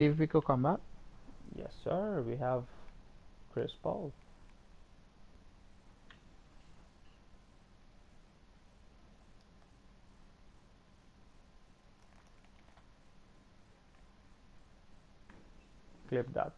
if we could come back. Yes, sir. We have Chris Paul. Clip that.